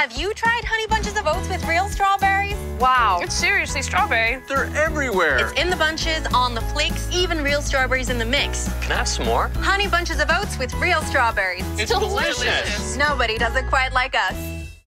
Have you tried Honey Bunches of Oats with real strawberries? Wow. It's seriously strawberry. They're everywhere. It's in the bunches, on the flakes, even real strawberries in the mix. Can I have some more? Honey Bunches of Oats with real strawberries. It's delicious. Nobody does it quite like us.